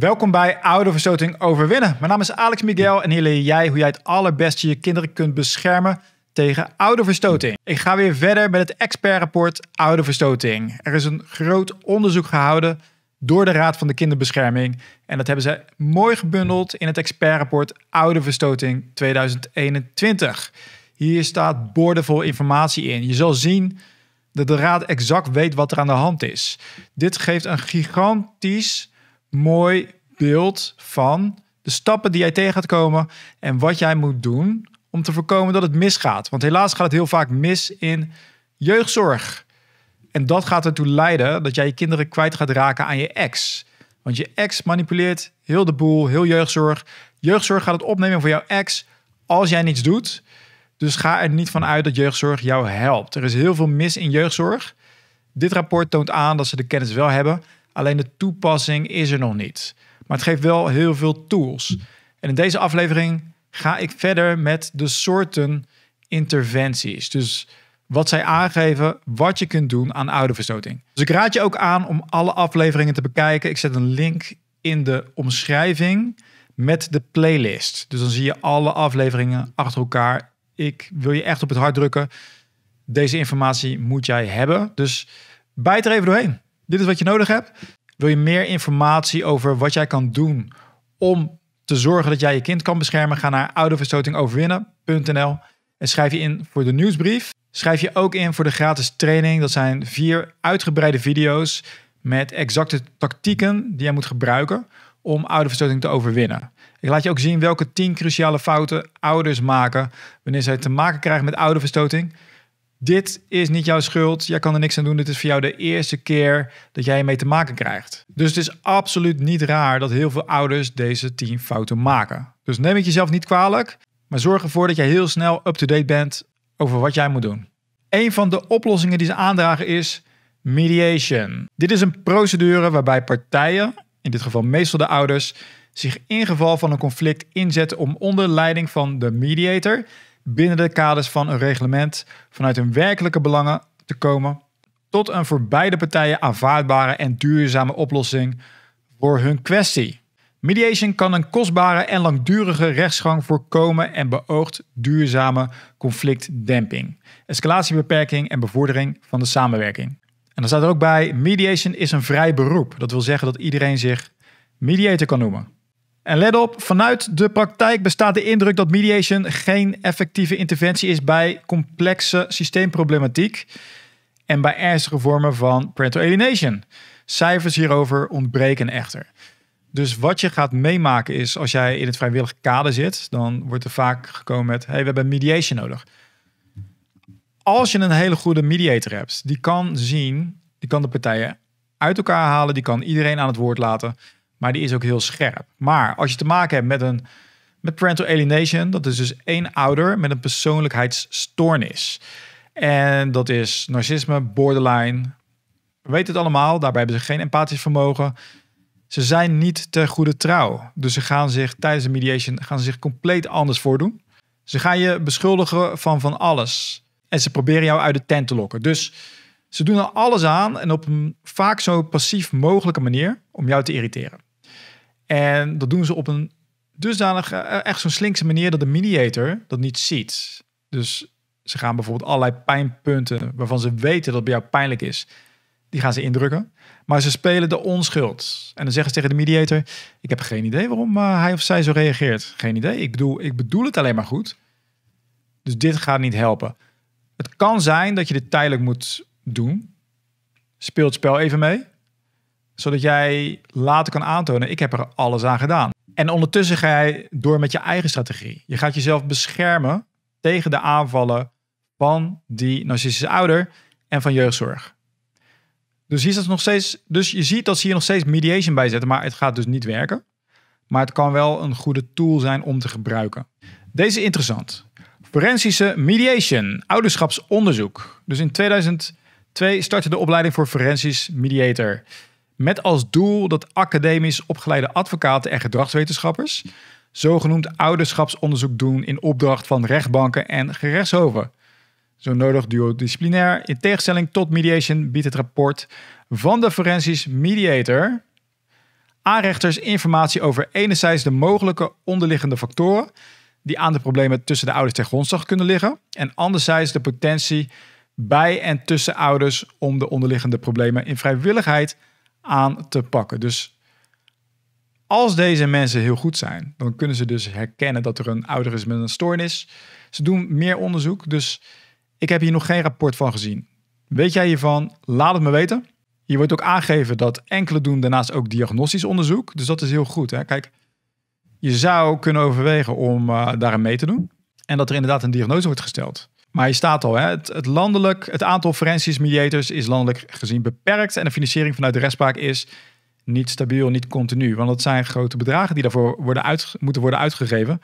Welkom bij Ouderverstoting Overwinnen. Mijn naam is Alex Miguel en hier leer jij hoe jij het allerbeste je kinderen kunt beschermen tegen ouderverstoting. Ik ga weer verder met het expertrapport Ouderverstoting. Er is een groot onderzoek gehouden door de Raad van de Kinderbescherming en dat hebben ze mooi gebundeld in het expertrapport Ouderverstoting 2021. Hier staat boordevol informatie in. Je zal zien dat de Raad exact weet wat er aan de hand is. Dit geeft een gigantisch mooi beeld van de stappen die jij tegen gaat komen en wat jij moet doen om te voorkomen dat het misgaat. Want helaas gaat het heel vaak mis in jeugdzorg. En dat gaat ertoe leiden dat jij je kinderen kwijt gaat raken aan je ex. Want je ex manipuleert heel de boel, heel jeugdzorg. Jeugdzorg gaat het opnemen voor jouw ex als jij niets doet. Dus ga er niet van uit dat jeugdzorg jou helpt. Er is heel veel mis in jeugdzorg. Dit rapport toont aan dat ze de kennis wel hebben, Alleen de toepassing is er nog niet. Maar het geeft wel heel veel tools. En in deze aflevering ga ik verder met de soorten interventies. Dus wat zij aangeven, wat je kunt doen aan ouderverstoting. Dus ik raad je ook aan om alle afleveringen te bekijken. Ik zet een link in de omschrijving met de playlist. Dus dan zie je alle afleveringen achter elkaar. Ik wil je echt op het hart drukken. Deze informatie moet jij hebben. Dus bijt er even doorheen. Dit is wat je nodig hebt. Wil je meer informatie over wat jij kan doen om te zorgen dat jij je kind kan beschermen? Ga naar ouderverstotingoverwinnen.nl en schrijf je in voor de nieuwsbrief. Schrijf je ook in voor de gratis training. Dat zijn vier uitgebreide video's met exacte tactieken die je moet gebruiken om ouderverstoting te overwinnen. Ik laat je ook zien welke tien cruciale fouten ouders maken wanneer zij te maken krijgen met ouderverstoting. Dit is niet jouw schuld. Jij kan er niks aan doen. Dit is voor jou de eerste keer dat jij ermee te maken krijgt. Dus het is absoluut niet raar dat heel veel ouders deze 10 fouten maken. Dus neem het jezelf niet kwalijk, maar zorg ervoor dat jij heel snel up-to-date bent over wat jij moet doen. Een van de oplossingen die ze aandragen is mediation. Dit is een procedure waarbij partijen, in dit geval meestal de ouders, zich in geval van een conflict inzetten om onder leiding van de mediator binnen de kaders van een reglement vanuit hun werkelijke belangen te komen tot een voor beide partijen aanvaardbare en duurzame oplossing voor hun kwestie. Mediation kan een kostbare en langdurige rechtsgang voorkomen en beoogt duurzame conflictdemping, escalatiebeperking en bevordering van de samenwerking. En dan staat er ook bij: mediation is een vrij beroep. Dat wil zeggen dat iedereen zich mediator kan noemen. En let op, vanuit de praktijk bestaat de indruk dat mediation geen effectieve interventie is bij complexe systeemproblematiek en bij ernstige vormen van parental alienation. Cijfers hierover ontbreken echter. Dus wat je gaat meemaken is, als jij in het vrijwillig kader zit, dan wordt er vaak gekomen met, hey, we hebben mediation nodig. Als je een hele goede mediator hebt, die kan zien, die kan de partijen uit elkaar halen, die kan iedereen aan het woord laten. Maar die is ook heel scherp. Maar als je te maken hebt met een met parental alienation, dat is dus één ouder met een persoonlijkheidsstoornis. En dat is narcisme, borderline. We weten het allemaal, daarbij hebben ze geen empathisch vermogen. Ze zijn niet ter goede trouw. Dus ze gaan zich tijdens de mediation gaan ze zich compleet anders voordoen. Ze gaan je beschuldigen van van alles. En ze proberen jou uit de tent te lokken. Dus ze doen er alles aan en op een vaak zo passief mogelijke manier om jou te irriteren. En dat doen ze op een dusdanig, eh, echt zo'n slinkse manier dat de mediator dat niet ziet. Dus ze gaan bijvoorbeeld allerlei pijnpunten waarvan ze weten dat bij jou pijnlijk is, die gaan ze indrukken. Maar ze spelen de onschuld. En dan zeggen ze tegen de mediator: Ik heb geen idee waarom eh, hij of zij zo reageert. Geen idee. Ik bedoel, ik bedoel het alleen maar goed. Dus dit gaat niet helpen. Het kan zijn dat je dit tijdelijk moet doen. Speel het spel even mee zodat jij later kan aantonen, ik heb er alles aan gedaan. En ondertussen ga jij door met je eigen strategie. Je gaat jezelf beschermen tegen de aanvallen van die narcistische ouder en van jeugdzorg. Dus, hier nog steeds, dus je ziet dat ze hier nog steeds mediation bij zetten, maar het gaat dus niet werken. Maar het kan wel een goede tool zijn om te gebruiken. Deze interessant. Forensische mediation, ouderschapsonderzoek. Dus in 2002 startte de opleiding voor forensisch mediator. Met als doel dat academisch opgeleide advocaten en gedragswetenschappers zogenoemd ouderschapsonderzoek doen in opdracht van rechtbanken en gerechtshoven. Zo nodig duodisciplinair. In tegenstelling tot mediation biedt het rapport van de forensisch mediator aanrechters informatie over enerzijds de mogelijke onderliggende factoren die aan de problemen tussen de ouders ten grondslag kunnen liggen en anderzijds de potentie bij en tussen ouders om de onderliggende problemen in vrijwilligheid aan te pakken. Dus als deze mensen heel goed zijn, dan kunnen ze dus herkennen dat er een ouder is met een stoornis. Ze doen meer onderzoek, dus ik heb hier nog geen rapport van gezien. Weet jij hiervan? Laat het me weten. Hier wordt ook aangegeven dat enkele doen daarnaast ook diagnostisch onderzoek. Dus dat is heel goed. Hè? Kijk, je zou kunnen overwegen om uh, daarin mee te doen. En dat er inderdaad een diagnose wordt gesteld. Maar je staat al, hè? Het, het, landelijk, het aantal forensisch mediators is landelijk gezien beperkt. En de financiering vanuit de rechtspraak is niet stabiel, niet continu. Want dat zijn grote bedragen die daarvoor worden moeten worden uitgegeven.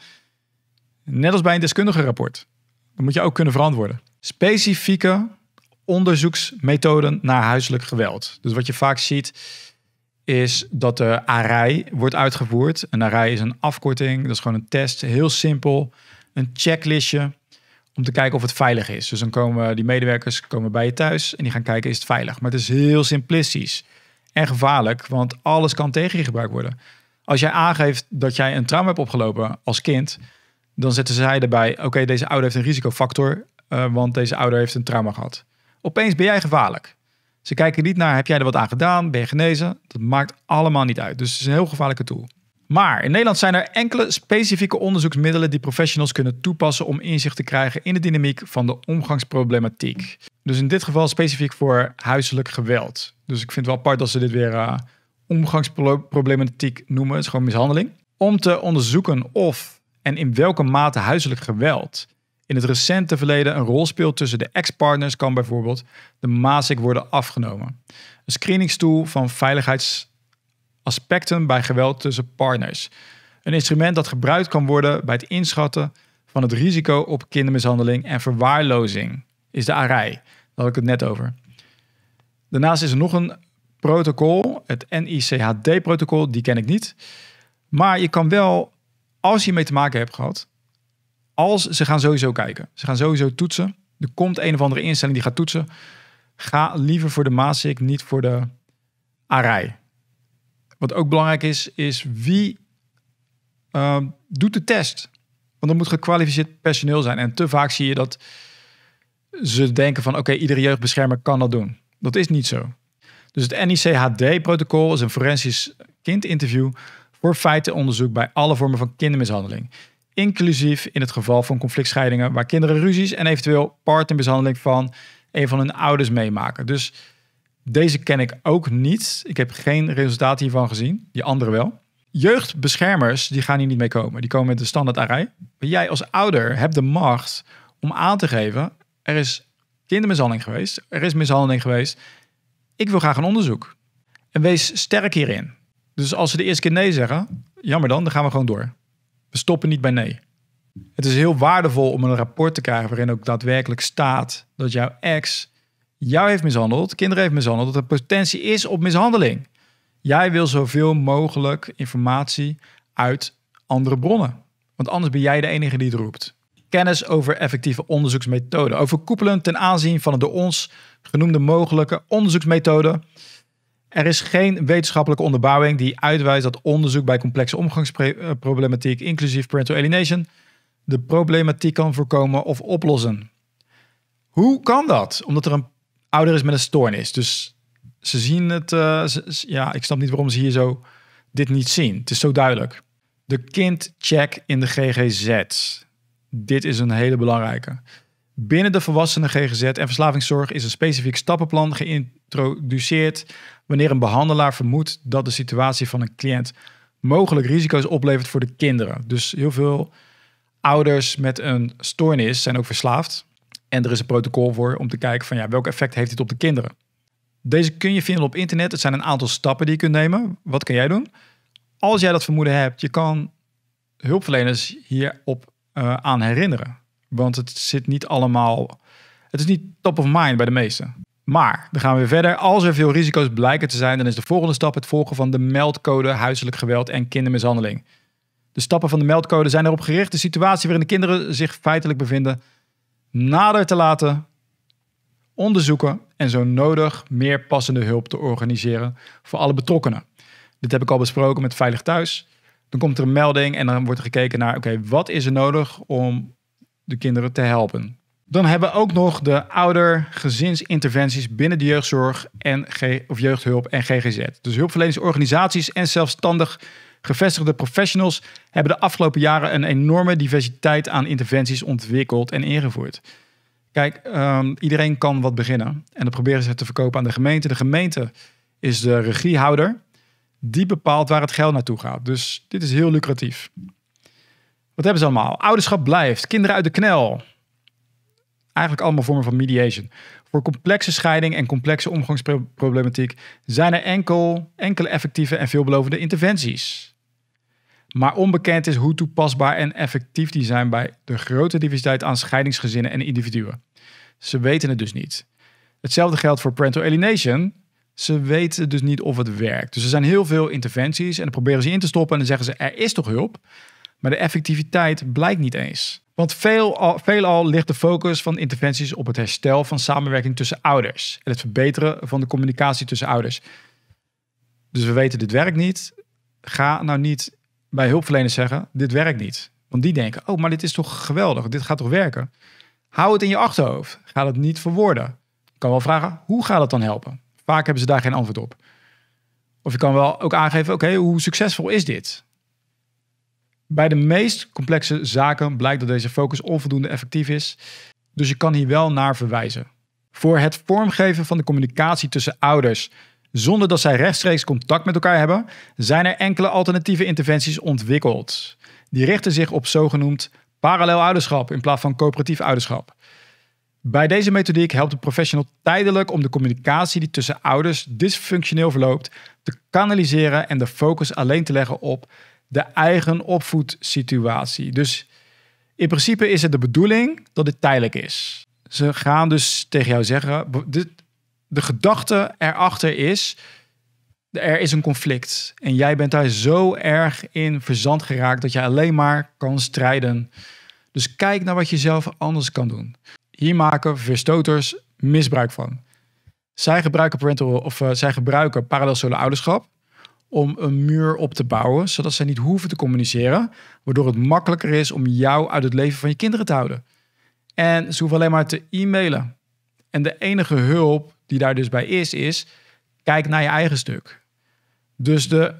Net als bij een deskundige rapport. Dat moet je ook kunnen verantwoorden. Specifieke onderzoeksmethoden naar huiselijk geweld. Dus wat je vaak ziet is dat de ARI wordt uitgevoerd. Een ARI is een afkorting, dat is gewoon een test, heel simpel. Een checklistje om te kijken of het veilig is. Dus dan komen die medewerkers komen bij je thuis en die gaan kijken is het veilig. Maar het is heel simplistisch en gevaarlijk, want alles kan tegen je gebruikt worden. Als jij aangeeft dat jij een trauma hebt opgelopen als kind, dan zetten zij erbij: oké, deze ouder heeft een risicofactor, uh, want deze ouder heeft een trauma gehad. Opeens ben jij gevaarlijk. Ze kijken niet naar: heb jij er wat aan gedaan? Ben je genezen? Dat maakt allemaal niet uit. Dus het is een heel gevaarlijke tool. Maar in Nederland zijn er enkele specifieke onderzoeksmiddelen die professionals kunnen toepassen om inzicht te krijgen in de dynamiek van de omgangsproblematiek. Dus in dit geval specifiek voor huiselijk geweld. Dus ik vind het wel apart dat ze dit weer uh, omgangsproblematiek noemen. Het is gewoon mishandeling. Om te onderzoeken of en in welke mate huiselijk geweld in het recente verleden een rol speelt tussen de ex-partners, kan bijvoorbeeld de MASIC worden afgenomen. Een screeningstoel van veiligheidsaspecten bij geweld tussen partners. Een instrument dat gebruikt kan worden bij het inschatten van het risico op kindermishandeling en verwaarlozing is de AREI. Daar had ik het net over. Daarnaast is er nog een protocol, het NICHD-protocol, die ken ik niet. Maar je kan wel, als je mee te maken hebt gehad, als ze gaan sowieso kijken. Ze gaan sowieso toetsen. Er komt een of andere instelling die gaat toetsen. Ga liever voor de MASIC, niet voor de ARI. Wat ook belangrijk is, is wie uh, doet de test. Want er moet gekwalificeerd personeel zijn. En te vaak zie je dat ze denken van oké, iedere jeugdbeschermer kan dat doen. Dat is niet zo. Dus het NICHD-protocol is een forensisch kindinterview voor feitenonderzoek bij alle vormen van kindermishandeling. Inclusief in het geval van conflictscheidingen waar kinderen ruzies en eventueel partnermishandeling van een van hun ouders meemaken. Dus deze ken ik ook niet. Ik heb geen resultaten hiervan gezien. Die andere wel. Jeugdbeschermers die gaan hier niet mee komen. Die komen met de standaard array. Jij als ouder hebt de macht om aan te geven er is kindermishandeling geweest. Er is mishandeling geweest. Ik wil graag een onderzoek. En wees sterk hierin. Dus als ze de eerste keer nee zeggen, jammer dan, dan gaan we gewoon door. We stoppen niet bij nee. Het is heel waardevol om een rapport te krijgen waarin ook daadwerkelijk staat dat jouw ex jou heeft mishandeld, kinderen heeft mishandeld, dat er potentie is op mishandeling. Jij wil zoveel mogelijk informatie uit andere bronnen. Want anders ben jij de enige die het roept kennis over effectieve onderzoeksmethoden. Overkoepelend ten aanzien van de door ons genoemde mogelijke onderzoeksmethode. Er is geen wetenschappelijke onderbouwing die uitwijst dat onderzoek bij complexe omgangsproblematiek, inclusief parental alienation, de problematiek kan voorkomen of oplossen. Hoe kan dat? Omdat er een ouder is met een stoornis. Dus ze zien het. Uh, ja, ik snap niet waarom ze hier zo dit niet zien. Het is zo duidelijk. De kindcheck in de GGZ dit is een hele belangrijke. Binnen de volwassenen GGZ en verslavingszorg is een specifiek stappenplan geïntroduceerd wanneer een behandelaar vermoedt dat de situatie van een cliënt mogelijk risico's oplevert voor de kinderen. Dus heel veel ouders met een stoornis zijn ook verslaafd. En er is een protocol voor om te kijken van ja, welk effect heeft dit op de kinderen. Deze kun je vinden op internet. Het zijn een aantal stappen die je kunt nemen. Wat kan jij doen? Als jij dat vermoeden hebt, je kan hulpverleners hierop uh, aan herinneren. Want het zit niet allemaal. Het is niet top of mind bij de meesten. Maar dan gaan we weer verder. Als er veel risico's blijken te zijn, dan is de volgende stap het volgen van de meldcode huiselijk geweld en kindermishandeling. De stappen van de meldcode zijn erop gericht de situatie waarin de kinderen zich feitelijk bevinden nader te laten onderzoeken en zo nodig meer passende hulp te organiseren voor alle betrokkenen. Dit heb ik al besproken met Veilig Thuis. Dan komt er een melding en dan wordt er gekeken naar, oké, wat is er nodig om de kinderen te helpen? Dan hebben we ook nog de ouder-gezinsinterventies binnen de jeugdzorg en of jeugdhulp en GGZ. Dus hulpverleningsorganisaties en zelfstandig gevestigde professionals hebben de afgelopen jaren een enorme diversiteit aan interventies ontwikkeld en ingevoerd. Kijk, ehm, iedereen kan wat beginnen en dan proberen ze te verkopen aan de gemeente. De gemeente is de regiehouder. Die bepaalt waar het geld naartoe gaat. Dus dit is heel lucratief. Wat hebben ze allemaal? Ouderschap blijft, kinderen uit de knel. Eigenlijk allemaal vormen van mediation. Voor complexe scheiding en complexe omgangsproblematiek zijn er enkel, enkele effectieve en veelbelovende interventies. Maar onbekend is hoe toepasbaar en effectief die zijn bij de grote diversiteit aan scheidingsgezinnen en individuen. Ze weten het dus niet. Hetzelfde geldt voor parental alienation. Ze weten dus niet of het werkt. Dus er zijn heel veel interventies en dan proberen ze in te stoppen en dan zeggen ze er is toch hulp. Maar de effectiviteit blijkt niet eens. Want veel, veelal ligt de focus van interventies op het herstel van samenwerking tussen ouders en het verbeteren van de communicatie tussen ouders. Dus we weten dit werkt niet. Ga nou niet bij hulpverleners zeggen dit werkt niet. Want die denken, oh maar dit is toch geweldig, dit gaat toch werken. Hou het in je achterhoofd. Ga het niet verwoorden. Je kan wel vragen, hoe gaat het dan helpen? Vaak hebben ze daar geen antwoord op. Of je kan wel ook aangeven, oké, hoe succesvol is dit? Bij de meest complexe zaken blijkt dat deze focus onvoldoende effectief is. Dus je kan hier wel naar verwijzen. Voor het vormgeven van de communicatie tussen ouders zonder dat zij rechtstreeks contact met elkaar hebben, zijn er enkele alternatieve interventies ontwikkeld. Die richten zich op zogenoemd parallel ouderschap in plaats van coöperatief ouderschap. Bij deze methodiek helpt de professional tijdelijk om de communicatie die tussen ouders dysfunctioneel verloopt te kanaliseren en de focus alleen te leggen op de eigen opvoedsituatie. Dus in principe is het de bedoeling dat dit tijdelijk is. Ze gaan dus tegen jou zeggen: de, de gedachte erachter is. Er is een conflict. En jij bent daar zo erg in verzand geraakt dat je alleen maar kan strijden. Dus kijk naar wat je zelf anders kan doen. Hier maken verstoters misbruik van. Zij gebruiken parental of uh, zij gebruiken parallel ouderschap om een muur op te bouwen, zodat zij niet hoeven te communiceren, waardoor het makkelijker is om jou uit het leven van je kinderen te houden. En ze hoeven alleen maar te e-mailen. En de enige hulp die daar dus bij is, is kijk naar je eigen stuk. Dus de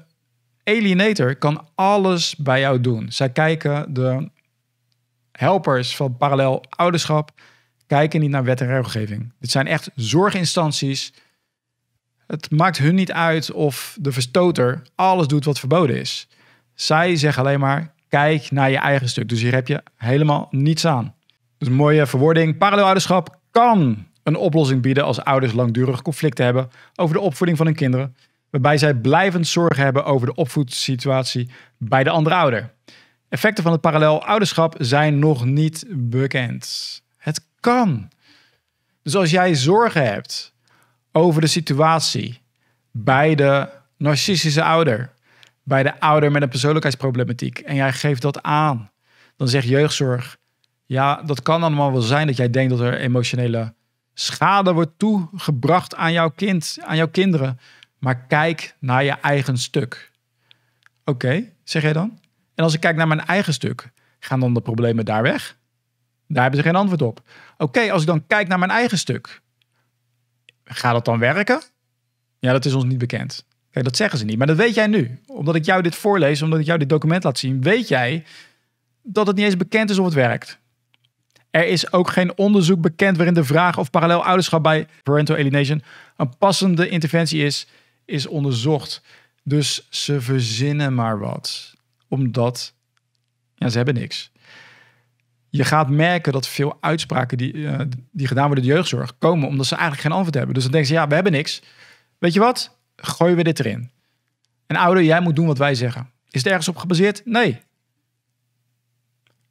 alienator kan alles bij jou doen. Zij kijken, de helpers van parallel ouderschap, kijken niet naar wet en regelgeving. Dit zijn echt zorginstanties het maakt hun niet uit of de verstoter alles doet wat verboden is. Zij zeggen alleen maar: kijk naar je eigen stuk. Dus hier heb je helemaal niets aan. Dus een mooie verwoording. Parallelouderschap kan een oplossing bieden als ouders langdurig conflicten hebben over de opvoeding van hun kinderen, waarbij zij blijvend zorgen hebben over de opvoedsituatie bij de andere ouder. Effecten van het parallel ouderschap zijn nog niet bekend. Het kan. Dus als jij zorgen hebt over de situatie bij de narcistische ouder, bij de ouder met een persoonlijkheidsproblematiek en jij geeft dat aan, dan zegt jeugdzorg, ja, dat kan allemaal wel zijn dat jij denkt dat er emotionele schade wordt toegebracht aan jouw kind, aan jouw kinderen, maar kijk naar je eigen stuk. Oké, zeg jij dan? En als ik kijk naar mijn eigen stuk, gaan dan de problemen daar weg? Daar hebben ze geen antwoord op. Oké, als ik dan kijk naar mijn eigen stuk, Gaat dat dan werken? Ja, dat is ons niet bekend. Kijk, dat zeggen ze niet. Maar dat weet jij nu. Omdat ik jou dit voorlees, omdat ik jou dit document laat zien, weet jij dat het niet eens bekend is of het werkt. Er is ook geen onderzoek bekend waarin de vraag of parallel ouderschap bij parental alienation een passende interventie is, is onderzocht. Dus ze verzinnen maar wat. Omdat ja, ze hebben niks je gaat merken dat veel uitspraken die, uh, die gedaan worden in de jeugdzorg komen omdat ze eigenlijk geen antwoord hebben. Dus dan denken ze, ja, we hebben niks. Weet je wat? Gooien we dit erin. En ouder, jij moet doen wat wij zeggen. Is het ergens op gebaseerd? Nee.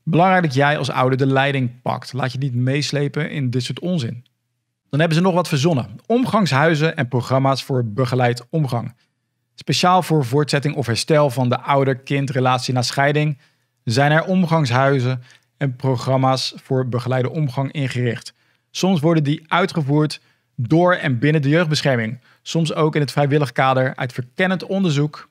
Belangrijk dat jij als ouder de leiding pakt. Laat je niet meeslepen in dit soort onzin. Dan hebben ze nog wat verzonnen. Omgangshuizen en programma's voor begeleid omgang. Speciaal voor voortzetting of herstel van de ouder-kind-relatie na scheiding zijn er omgangshuizen en programma's voor begeleide omgang ingericht. Soms worden die uitgevoerd door en binnen de jeugdbescherming. Soms ook in het vrijwillig kader uit verkennend onderzoek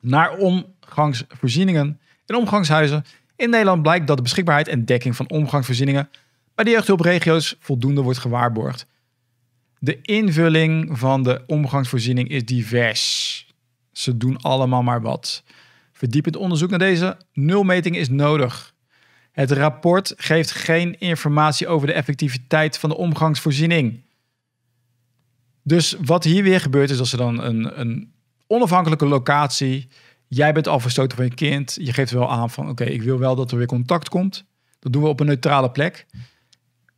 naar omgangsvoorzieningen in omgangshuizen. In Nederland blijkt dat de beschikbaarheid en dekking van omgangsvoorzieningen bij de jeugdhulpregio's voldoende wordt gewaarborgd. De invulling van de omgangsvoorziening is divers. Ze doen allemaal maar wat. Verdiepend onderzoek naar deze nulmeting is nodig. Het rapport geeft geen informatie over de effectiviteit van de omgangsvoorziening. Dus wat hier weer gebeurt is dat ze dan een, een onafhankelijke locatie. Jij bent al verstoten van je kind. Je geeft wel aan van oké, ik wil wel dat er weer contact komt. Dat doen we op een neutrale plek.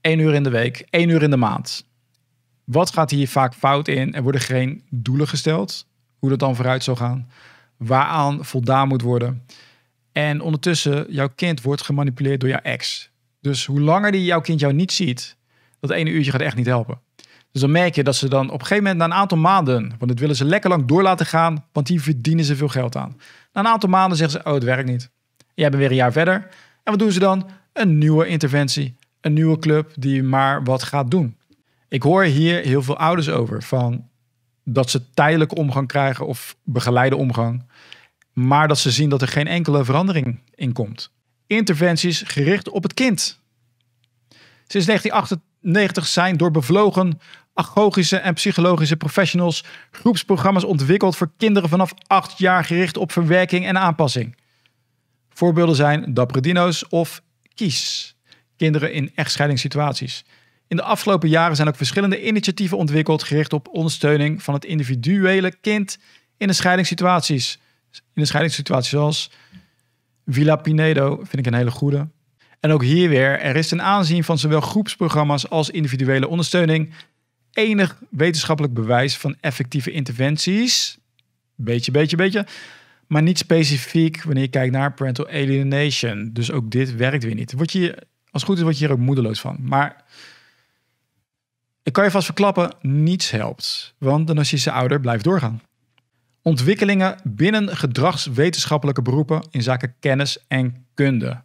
Eén uur in de week, één uur in de maand. Wat gaat hier vaak fout in? Er worden geen doelen gesteld. Hoe dat dan vooruit zal gaan. Waaraan voldaan moet worden. En ondertussen, jouw kind wordt gemanipuleerd door jouw ex. Dus hoe langer die jouw kind jou niet ziet, dat ene uurtje gaat echt niet helpen. Dus dan merk je dat ze dan op een gegeven moment na een aantal maanden, want dat willen ze lekker lang door laten gaan, want die verdienen ze veel geld aan. Na een aantal maanden zeggen ze, oh het werkt niet. Jij bent weer een jaar verder. En wat doen ze dan? Een nieuwe interventie, een nieuwe club die maar wat gaat doen. Ik hoor hier heel veel ouders over van dat ze tijdelijke omgang krijgen of begeleide omgang, maar dat ze zien dat er geen enkele verandering in komt. Interventies gericht op het kind. Sinds 1998 zijn door bevlogen agogische en psychologische professionals groepsprogramma's ontwikkeld voor kinderen vanaf 8 jaar gericht op verwerking en aanpassing. Voorbeelden zijn Dappere Dino's of Kies, kinderen in echtscheidingssituaties. In de afgelopen jaren zijn ook verschillende initiatieven ontwikkeld gericht op ondersteuning van het individuele kind in de scheidingssituaties. In de scheidingssituaties zoals Villa Pinedo vind ik een hele goede. En ook hier weer, er is ten aanzien van zowel groepsprogramma's als individuele ondersteuning enig wetenschappelijk bewijs van effectieve interventies. Beetje, beetje, beetje. Maar niet specifiek wanneer je kijkt naar parental alienation. Dus ook dit werkt weer niet. Word je, als het goed is, word je hier ook moedeloos van. Maar ik kan je vast verklappen, niets helpt. Want de narcistische ouder blijft doorgaan. Ontwikkelingen binnen gedragswetenschappelijke beroepen in zaken kennis en kunde.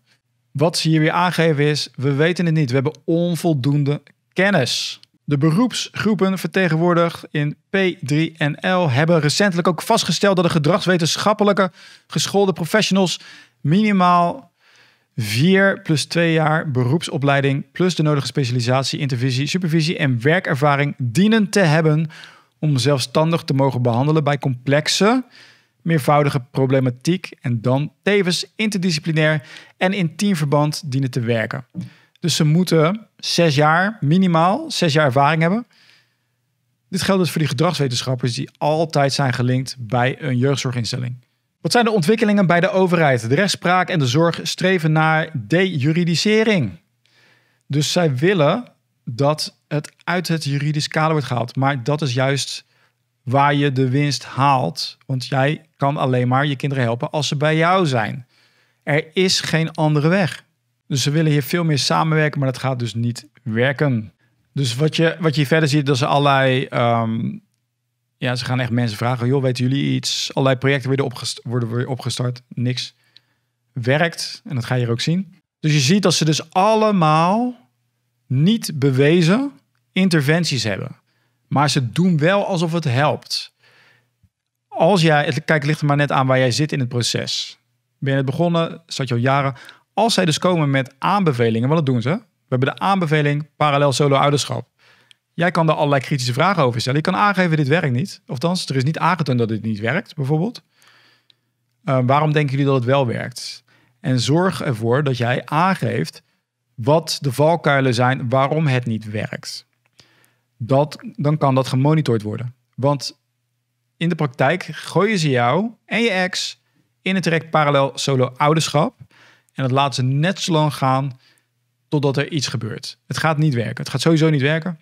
Wat ze hier weer aangeven is, we weten het niet. We hebben onvoldoende kennis. De beroepsgroepen vertegenwoordigd in P3NL hebben recentelijk ook vastgesteld dat de gedragswetenschappelijke geschoolde professionals minimaal 4 plus 2 jaar beroepsopleiding plus de nodige specialisatie, intervisie, supervisie en werkervaring dienen te hebben om zelfstandig te mogen behandelen bij complexe, meervoudige problematiek en dan tevens interdisciplinair en in teamverband dienen te werken. Dus ze moeten zes jaar, minimaal zes jaar ervaring hebben. Dit geldt dus voor die gedragswetenschappers die altijd zijn gelinkt bij een jeugdzorginstelling. Wat zijn de ontwikkelingen bij de overheid? De rechtspraak en de zorg streven naar dejuridisering. Dus zij willen dat het uit het juridisch kader wordt gehaald. Maar dat is juist waar je de winst haalt. Want jij kan alleen maar je kinderen helpen als ze bij jou zijn. Er is geen andere weg. Dus ze willen hier veel meer samenwerken, maar dat gaat dus niet werken. Dus wat je, wat je verder ziet, dat ze allerlei... Um, ja, ze gaan echt mensen vragen, joh, weten jullie iets? Allerlei projecten worden, opgestart, worden weer opgestart. Niks werkt. En dat ga je hier ook zien. Dus je ziet dat ze dus allemaal niet bewezen interventies hebben. Maar ze doen wel alsof het helpt. Als jij, kijk, het ligt er maar net aan waar jij zit in het proces. Ben je begonnen, zat je al jaren. Als zij dus komen met aanbevelingen, wat doen ze? We hebben de aanbeveling parallel solo ouderschap. Jij kan daar allerlei kritische vragen over stellen. Je kan aangeven dit werkt niet. Of er is niet aangetoond dat dit niet werkt, bijvoorbeeld. Uh, waarom denken jullie dat het wel werkt? En zorg ervoor dat jij aangeeft wat de valkuilen zijn waarom het niet werkt. Dat, dan kan dat gemonitord worden. Want in de praktijk gooien ze jou en je ex in het traject parallel solo ouderschap. En dat laten ze net zo lang gaan totdat er iets gebeurt. Het gaat niet werken. Het gaat sowieso niet werken.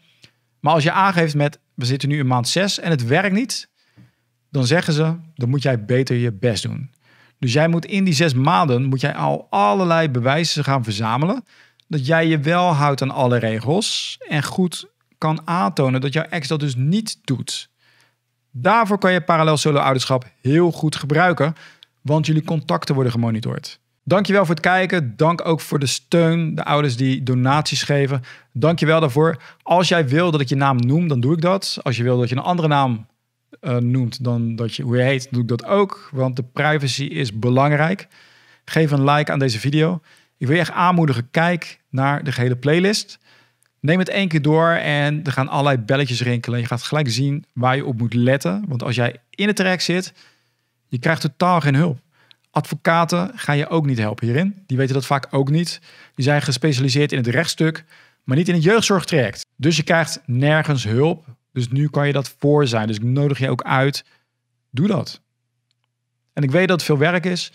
Maar als je aangeeft met, we zitten nu in maand 6 en het werkt niet, dan zeggen ze, dan moet jij beter je best doen. Dus jij moet in die zes maanden, moet jij al allerlei bewijzen gaan verzamelen, dat jij je wel houdt aan alle regels en goed kan aantonen dat jouw ex dat dus niet doet. Daarvoor kan je parallel solo ouderschap heel goed gebruiken, want jullie contacten worden gemonitord. Dankjewel voor het kijken. Dank ook voor de steun, de ouders die donaties geven. Dankjewel daarvoor. Als jij wil dat ik je naam noem, dan doe ik dat. Als je wil dat je een andere naam uh, noemt dan dat je, hoe je heet, doe ik dat ook. Want de privacy is belangrijk. Geef een like aan deze video. Ik wil je echt aanmoedigen, kijk naar de gehele playlist. Neem het één keer door en er gaan allerlei belletjes rinkelen. Je gaat gelijk zien waar je op moet letten. Want als jij in het traject zit, je krijgt totaal geen hulp. Advocaten gaan je ook niet helpen hierin. Die weten dat vaak ook niet. Die zijn gespecialiseerd in het rechtstuk, maar niet in het jeugdzorgtraject. Dus je krijgt nergens hulp. Dus nu kan je dat voor zijn. Dus ik nodig je ook uit. Doe dat. En ik weet dat het veel werk is.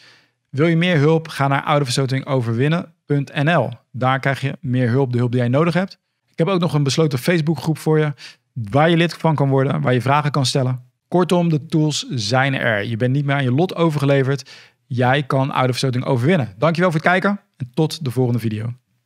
Wil je meer hulp? Ga naar ouderverstotingoverwinnen.nl. Daar krijg je meer hulp, de hulp die jij nodig hebt. Ik heb ook nog een besloten Facebookgroep voor je, waar je lid van kan worden, waar je vragen kan stellen. Kortom, de tools zijn er. Je bent niet meer aan je lot overgeleverd. Jij kan ouderverstoting overwinnen. Dankjewel voor het kijken en tot de volgende video.